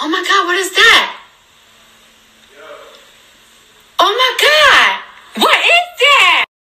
Oh my God, what is that?